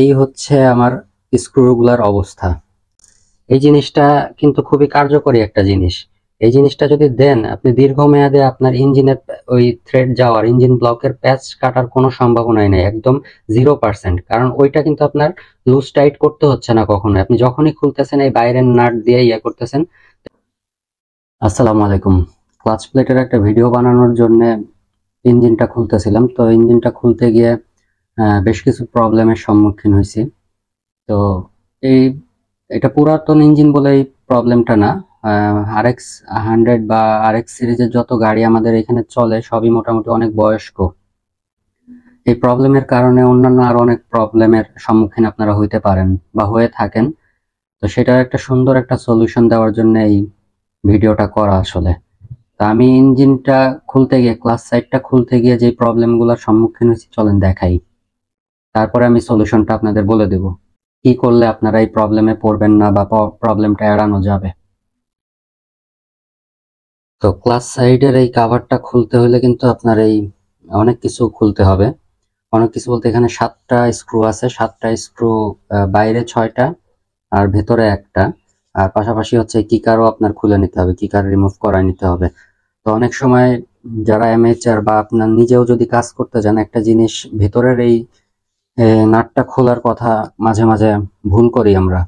এই হচ্ছে আমার স্ক্রুগুলার অবস্থা। এই জিনিসটা কিন্তু খুবই কার্যকরী একটা জিনিস। এই জিনিসটা যদি দেন, আপনি দীর্ঘমেয়াদে আপনার ইঞ্জিনের ওই থ্রেড যাওয়ার ইঞ্জিন ব্লকের প্যাচ কাটার কোনো সম্ভাবনাই নেই, একদম জিরো পার্সেন্ট কারণ ওইটা কিন্তু আপনার লুজ টাইট করতে হচ্ছে না কখনো আপনি যখনই খুলতেছেন, এই বাইরের নাট দিয়ে ইয়ে করতেছেন, আসসালামু আলাইকুম। ক্লাচ প্লেটের একটা ভিডিও বানানোর জন্য ইঞ্জিনটা খুলতেছিলাম। তো ইঞ্জিনটা খুলতে গিয়ে বেশ কিছু প্রবলেমের সম্মুখীন হয়েছি। তো এই, এটা পুরাতন ইঞ্জিন বলে এই প্রবলেমটা না। আর এক্স হান্ড্রেড বা আর এক্স সিরিজের যত গাড়ি আমাদের এখানে চলে, সবই মোটামুটি অনেক বয়স্ক। এই প্রবলেমের কারণে অন্যান্য আরও অনেক প্রবলেমের সম্মুখীন আপনারা হইতে পারেন বা হয়ে থাকেন। তো সেটার একটা সুন্দর একটা সলিউশন দেওয়ার জন্য এই ভিডিওটা করা আসলে। তা আমি ইঞ্জিনটা খুলতে গিয়ে ক্লাস সাইডটা খুলতে গিয়ে যে প্রবলেমগুলোর সম্মুখীন হয়েছি, চলেন দেখাই। তারপরে আমি সলিউশনটা আপনাদের বলে দেব। কি করলে আপনারা এই প্রবলেমে পড়বেন না বা প্রবলেমটা এড়ানো যাবে? তো ক্লাস সাইডের এই কাভারটা খুলতে হলে কিন্তু আপনার এই অনেক কিছু খুলতে হবে। অনেক কিছু বলতে এখানে সাতটা স্ক্রু আছে। সাতটা স্ক্রু বাইরে ছয়টা আর ভেতরে একটা। আর পাশাপাশি হচ্ছে কিকারও আপনার খুলে নিতে হবে। কিকার রিমুভ করাই নিতে হবে। তো অনেক সময় যারা এমএচআর বা আপনার নিজেও যদি কাজ করতে যান একটা জিনিস ভেতরের এই নাটটা খোলার কথা মাঝে মাঝে ভুল করি আমরা।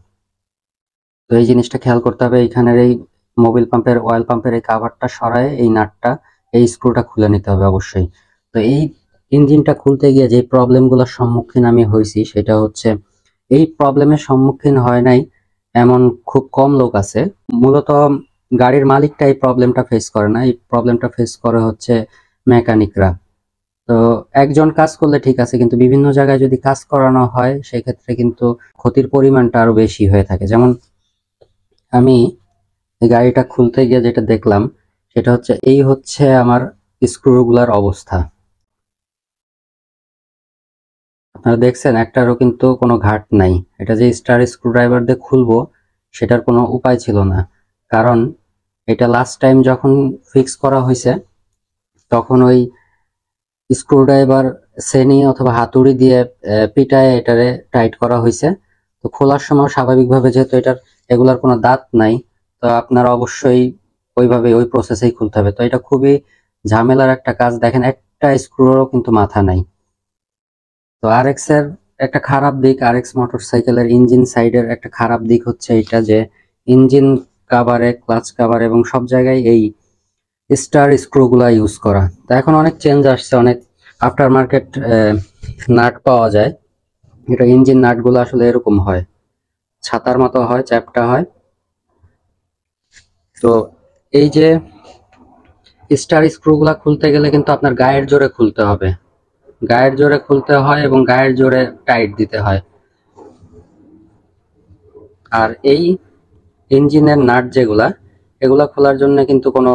তো এই জিনিসটা খেয়াল করতে হবে, এইখানের এই মোবিল পাম্পের, অয়েল পাম্পের এই কাভারটা সরায় এই নাটটা, এই স্ক্রুটা খুলে নিতে হবে অবশ্যই। তো এই ইঞ্জিনটা খুলতে গিয়ে যে প্রবলেমগুলোর সম্মুখীন আমি হয়েছি, সেটা হচ্ছে এই প্রবলেমের সম্মুখীন হয় নাই এমন খুব কম লোক আছে। মূলত গাড়ির মালিকটা এই প্রবলেমটা ফেস করে না, এই প্রবলেমটা ফেস করে হচ্ছে মেকানিকরা তো একজন কাজ করলে ঠিক আছে, কিন্তু বিভিন্ন জায়গায় যদি কাজ করানো হয়, সেক্ষেত্রে কিন্তু ক্ষতির পরিমাণটা আরও বেশি হয়ে থাকে। যেমন আমি গাড়িটা খুলতে গিয়ে যেটা দেখলাম, সেটা হচ্ছে এই হচ্ছে আমার স্ক্রুগুলার অবস্থা। আপনারা দেখছেন, একটারও কিন্তু কোনো ঘাট নাই। এটা যে স্টার স্ক্রুড্রাইভার দিয়ে খুলবো, সেটার কোনো উপায় ছিল না। কারণ এটা লাস্ট টাইম যখন ফিক্স করা হয়েছে, তখন ওই স্ক্রুড্রাইভার শ্রেণি অথবা হাতুড়ি দিয়ে পিটায় এটারে টাইট করা হয়েছে তো খোলার সময় স্বাভাবিকভাবে যেহেতু এটার, এগুলার কোনো দাঁত নাই, তো আপনার অবশ্যই ওইভাবে ওই প্রসেসেই খুলতে হবে। তো এটা খুবই ঝামেলার একটা কাজ। দেখেন একটা স্ক্রুরও কিন্তু মাথা নাই। তো আর এক্সের একটা খারাপ দিক আর এক্স মোটরসাইকেলের ইঞ্জিন সাইডের একটা খারাপ দিক হচ্ছে এটা যে, ইঞ্জিন কাভারে ক্লাচ কাভার এবং সব জায়গায় এই স্টার স্ক্রুগুলা ইউজ করা। তা এখন অনেক চেঞ্জ আসছে, অনেক আফটার মার্কেট নাট পাওয়া যায়। এটা ইঞ্জিন নাটগুলো আসলে এরকম হয়। ছাতার মতো হয়, চ্যাপটা হয়। তো এই যে স্টার স্ক্রুগুলা খুলতে গেলে কিন্তু আপনার গায়ের জোরে খুলতে হবে। গায়ের জোরে খুলতে হয় এবং গায়ের জোরে টাইট দিতে হয়। আর এই ইঞ্জিনের নাট যেগুলা, এগুলা খোলার জন্য কিন্তু কোনো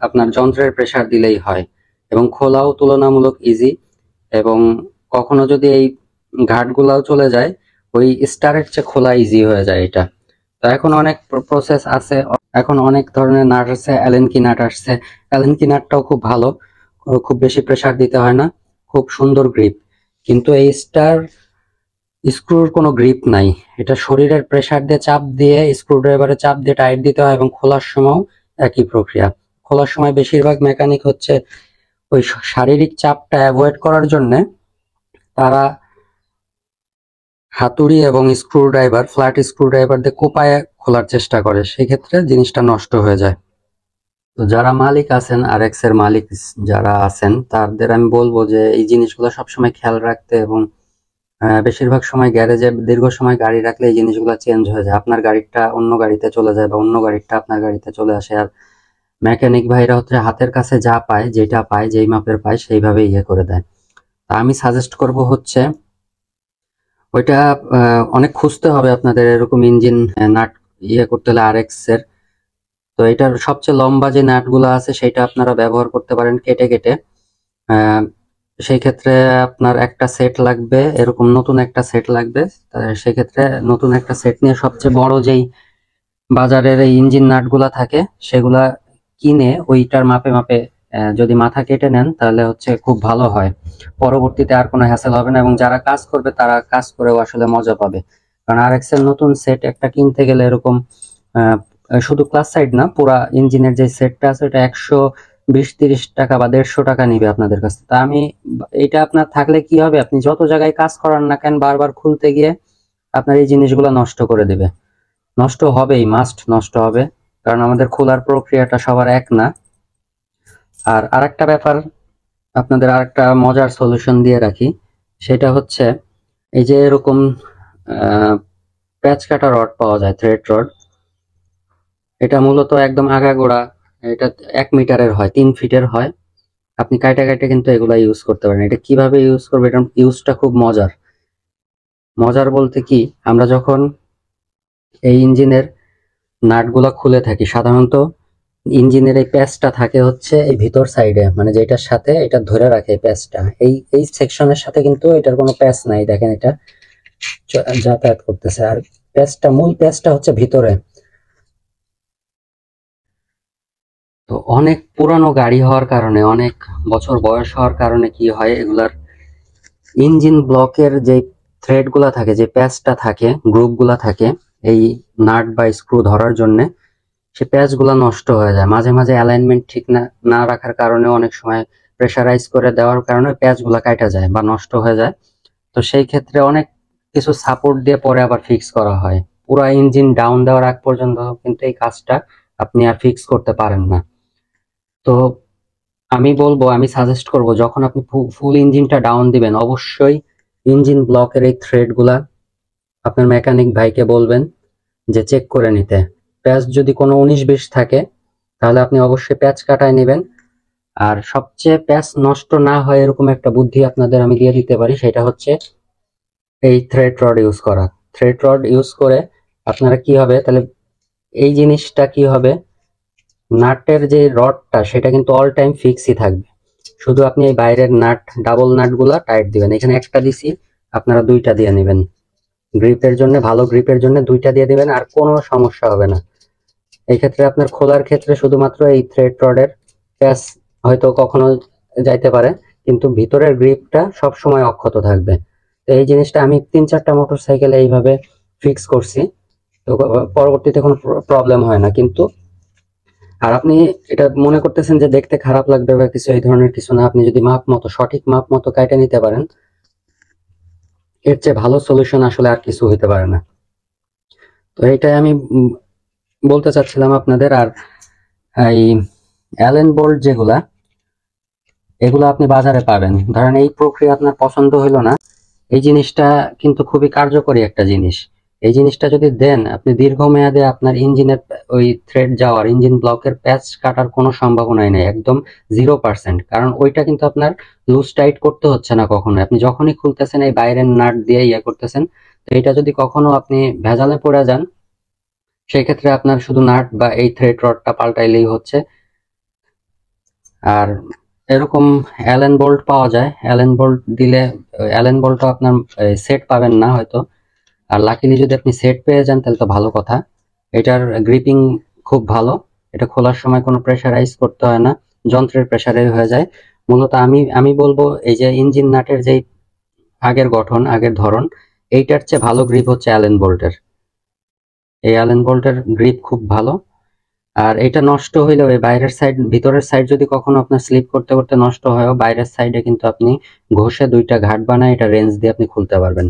আপনার যন্ত্রের প্রেসার দিলেই হয় এবং খোলাও তুলনামূলক ইজি এবং কখনো যদি এই ঘাটগুলাও চলে যায়, ওই স্টারের চেয়ে খোলা ইজি হয়ে যায় এটা। তো এখন অনেক প্রসেস আছে। এখন অনেক ধরনের নাট আছে অ্যালেনকি নাট আসছে। অ্যালেনকি নাটটাও খুব ভালো। খুব বেশি প্রেসার দিতে হয় না। খুব সুন্দর গ্রিপ কিন্তু এই স্টার স্ক্রুর কোনো গ্রিপ নাই। এটা শরীরের প্রেসার দিয়ে চাপ দিয়ে স্ক্রু ড্রাইভারে চাপ দিয়ে টাইট দিতে হয় এবং খোলার সময় একই প্রক্রিয়া। খোলার সময় বেশিরভাগ মেকানিক হচ্ছে ওই শারীরিক চাপটা অ্যাভয়েড করার জন্য তারা হাতুড়ি এবং screwdriver flat screwdriver দিয়ে কোপায়ে খোলার চেষ্টা করে। সেক্ষেত্রে জিনিসটা নষ্ট হয়ে যায়। তো যারা মালিক আছেন আর এর মালিক যারা আছেন, তাদের আমি বলব যে এই জিনিসগুলো সবসময় খেয়াল রাখতে এবং বেশিরভাগ সময় গ্যারেজে দীর্ঘ সময় গাড়ি রাখলে এই জিনিসগুলো চেঞ্জ হয়ে যায়। আপনার গাড়িটা অন্য গাড়িতে চলে যায় বা অন্য গাড়িটা আপনার গাড়িতে চলে আসে। আর মেকানিক ভাইরা হচ্ছে হাতের কাছে যা পায়, যেটা পায়, যেই মাপের পায় সেইভাবে ইয়ে করে দেয়। তা আমি সাজেস্ট করব হচ্ছে, ওইটা অনেক খুঁজতে হবে আপনাদের এরকম ইঞ্জিন নাট ইয়ে করতে হলে আর এর। তো এটার সবচেয়ে লম্বা যে নাটগুলো আছে, সেটা আপনারা ব্যবহার করতে পারেন কেটে কেটে। সেই ক্ষেত্রে আপনার একটা সেট লাগবে, এরকম নতুন একটা সেট লাগবে। সেক্ষেত্রে নতুন একটা সেট নিয়ে সবচেয়ে বড় যেই বাজারের এই ইঞ্জিন নাটগুলা থাকে, সেগুলা কিনে ওইটার মাপে মাপে যদি মাথা কেটে নেন, তাহলে হচ্ছে খুব ভালো হয়। পরবর্তীতে আর কোনো হ্যাসেল হবে না এবং যারা কাজ করবে, তারা কাজ করেও আসলে মজা পাবে। কারণ আর এক্সেল নতুন সেট একটা কিনতে গেলে এরকম শুধু ক্লাস সাইড না, পুরা ইঞ্জিনের যে সেটটা আছে, ওটা একশো বিশ তিরিশ টাকা বা দেড়শো টাকা নিবে আপনাদের কাছে তা আমি, এটা আপনার থাকলে কি হবে? আপনি যত জায়গায় কাজ করান না কেন, বারবার খুলতে গিয়ে আপনার এই জিনিসগুলো নষ্ট করে দেবে। নষ্ট হবেই মাস্ট নষ্ট হবে। কারণ আমাদের খোলার প্রক্রিয়াটা সবার এক না। আর আরেকটা ব্যাপার, আপনাদের আরেকটা মজার সলিউশন দিয়ে রাখি। সেটা হচ্ছে, এই যে এরকম প্যাচ কাটা রড পাওয়া যায় থ্রেড রড এটা মূলত একদম আগাগোড়া, এটা এক মিটারের হয়, তিন ফিটের হয়। আপনি কাইটা কাইটা কিন্তু এগুলা ইউজ করতে পারেন। এটা কীভাবে ইউজ করবে, এটা ইউজটা খুব মজার। মজার বলতে কি, আমরা যখন এই ইঞ্জিনের নাটগুলা খুলে থাকি। সাধারণত ইঞ্জিনের এই প্যাচটা থাকে হচ্ছে এই ভিতর সাইডে মানে যেটার সাথে এটা ধরে রাখে প্যাচটা। এই এই সেকশনের সাথে কিন্তু এটার কোনো প্যাচ নাই, দেখেন এটা যাতায়াত করতেছে। আর প্যাচটা, মূল প্যাচটা হচ্ছে ভিতরে। তো অনেক পুরানো গাড়ি হওয়ার কারণে, অনেক বছর বয়স হওয়ার কারণে কি হয়, এগুলার ইঞ্জিন ব্লকের যে থ্রেডগুলা থাকে, যে প্যাচটা থাকে গ্রুপগুলা থাকে এই নাট বা স্ক্রু ধরার জন্য, সে প্যাচগুলা নষ্ট হয়ে যায়। মাঝে মাঝে অ্যালাইনমেন্ট ঠিক না না রাখার কারণে অনেক সময় প্রেসারাইজ করে দেওয়ার কারণে প্যাচগুলা কাটা যায় বা নষ্ট হয়ে যায়। তো সেই ক্ষেত্রে অনেক কিছু সাপোর্ট দিয়ে পরে আবার ফিক্স করা হয়। পুরো ইঞ্জিন ডাউন দেওয়ার আগ পর্যন্ত কিন্তু এই কাজটা আপনি আর ফিক্স করতে পারেন না। তো আমি বলব, আমি সাজেস্ট করব, যখন আপনি ফুল ইঞ্জিনটা ডাউন দিবেন, অবশ্যই ইঞ্জিন ব্লকের এই থ্রেডগুলা আপনার মেকানিক ভাইকে বলবেন যে চেক করে নিতে। প্যাচ যদি কোনো উনিশ বিশ থাকে, তাহলে আপনি অবশ্যই প্যাচ কাটায় নেবেন। আর সবচেয়ে প্যাচ নষ্ট না হয় এরকম একটা বুদ্ধি আপনাদের আমি দিয়ে দিতে পারি, সেটা হচ্ছে এই থ্রেড রড ইউজ করা। থ্রেড রড ইউজ করে আপনারা কি হবে, তাহলে এই জিনিসটা কি হবে, নাটের যে রডটা সেটা কিন্তু অল টাইম ফিক্সই থাকবে। শুধু আপনি এই বাইরের নাট ডাবল নাটগুলা টাইট দিবেন। এখানে একটা দিছি, আপনারা দুইটা দিয়ে নেবেন। গ্রিপের জন্য, ভালো গ্রিপের জন্য দুইটা দিয়ে দিবেন আর কোনো সমস্যা হবে না। এই ক্ষেত্রে আপনার খোলার ক্ষেত্রে শুধুমাত্র এই থ্রেড রডের প্যাচ হয়তো কখনো যাইতে পারে, কিন্তু ভিতরের গ্রিপটা সব সময় অক্ষত থাকবে। তো এই জিনিসটা আমি তিন চারটা মোটর সাইকেলে এইভাবে ফিক্স করছি। তো পরবর্তীতে কোনো প্রবলেম হয় না, কিন্তু আর আপনি এটা মনে করতেছেন যে দেখতে খারাপ লাগবে বা কিছু, এই ধরনের কিছু না। আপনি যদি মাপ মতো, সঠিক মাপ মতো কাইটে নিতে পারেন এর চেয়ে ভালো সলিউশন আসলে আর কিছু হইতে পারে না। তো এইটাই আমি বলতে চাচ্ছিলাম আপনাদের, আর এই অ্যালেন বোল্ড যেগুলা, এগুলো আপনি বাজারে পাবেন। ধরেন এই প্রক্রিয়া আপনার পছন্দ হইল না, এই জিনিসটা কিন্তু খুবই কার্যকরী একটা জিনিস। এই জিনিসটা যদি দেন, আপনি দীর্ঘমেয়াদে আপনার ইঞ্জিনের ওই থ্রেড যাওয়ার ইঞ্জিন ব্লকের প্যাচ কাটার কোনো সম্ভাবনাই নেই, একদম জিরো পার্সেন্ট কারণ ওইটা কিন্তু আপনার লুজ টাইট করতে হচ্ছে না কখনো আপনি যখনই খুলতেছেন, এই বাইরের নাট দিয়ে ইয়ে করতেছেন, তো এটা যদি কখনো আপনি ভেজালে পড়ে যান, সেই ক্ষেত্রে আপনার শুধু নাট বা এই থ্রেড রডটা পাল্টাইলেই হচ্ছে। আর এরকম অ্যালেন বোল্ট পাওয়া যায়। অ্যালেন বোল্ট দিলে অ্যালেন বোল্টও আপনার সেট পাবেন না হয়তো। আর লাকিলি যদি আপনি সেট পেয়ে যান, তাহলে তো ভালো কথা। এটার গ্রিপিং খুব ভালো। এটা খোলার সময় কোনো প্রেশারাইজ করতে হয় না। যন্ত্রের প্রেসারে হয়ে যায়। মূলত আমি আমি বলব, এই যে ইঞ্জিন নাটের যেই আগের গঠন, আগের ধরন, এইটার চেয়ে ভালো গ্রিপ হচ্ছে অ্যালেন বোল্টের এই অ্যালেন বোল্টের গ্রিপ খুব ভালো। আর এটা নষ্ট হইলেও, এই বাইরের সাইড ভিতরের সাইড যদি কখনো আপনার স্লিপ করতে করতে নষ্ট হয়ও বাইরের সাইডে কিন্তু আপনি ঘষে দুইটা ঘাট বানায় এটা রেঞ্জ দিয়ে আপনি খুলতে পারবেন।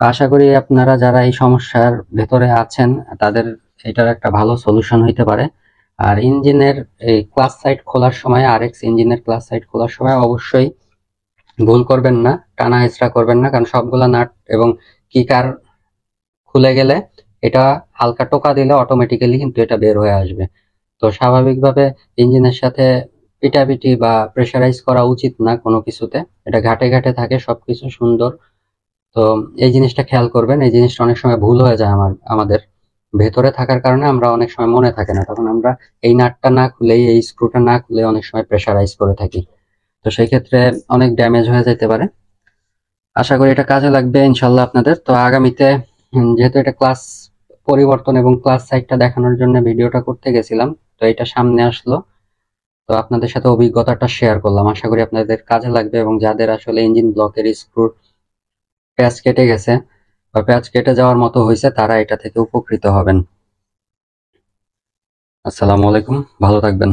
আশা করি আপনারা যারা এই সমস্যার ভেতরে আছেন, তাদের এটার একটা ভালো সলিউশন হইতে পারে। আর ইঞ্জিনের এই ক্লাস সাইট খোলার সময় আর এক্স ইঞ্জিনের ক্লাস সাইট খোলার সময় অবশ্যই ভুল করবেন না, টানা হেঁচড়া করবেন না, কারণ সবগুলা নাট এবং কিকার খুলে গেলে এটা হালকা টোকা দিলে অটোমেটিক্যালি কিন্তু এটা বের হয়ে আসবে। তো স্বাভাবিকভাবে ইঞ্জিনের সাথে পিটাপিটি বা প্রেশারাইজ করা উচিত না কোনো কিছুতে। এটা ঘাটে ঘাটে থাকে, সবকিছু সুন্দর তো এই জিনিসটা খেয়াল করবেন, এই জিনিসটা অনেক সময় ভুল হয়ে যায় আমার, আমাদের। ভেতরে থাকার কারণে আমরা অনেক সময় মনে থাকে না, তখন আমরা এই নাটটা না খুলে এই স্ক্রুটা না খুলে অনেক সময় প্রেশারাইজ করে থাকি। তো সেই ক্ষেত্রে অনেক ড্যামেজ হয়ে যেতে পারে। আশা করি এটা কাজে লাগবে ইনশাল্লাহ আপনাদের। তো আগামীতে যেহেতু এটা ক্লাস পরিবর্তন এবং ক্লাস সাইটটা দেখানোর জন্য ভিডিওটা করতে গেছিলাম, তো এটা সামনে আসলো। তো আপনাদের সাথে অভিজ্ঞতাটা শেয়ার করলাম। আশা করি আপনাদের কাজে লাগবে এবং যাদের আসলে ইঞ্জিন ব্লকের স্ক্রুর প্যাচ কেটে গেছে বা পেঁয়াজ কেটে যাওয়ার মতো হয়েছে, তারা এটা থেকে উপকৃত হবেন। আসসালামু আলাইকুম, ভালো থাকবেন।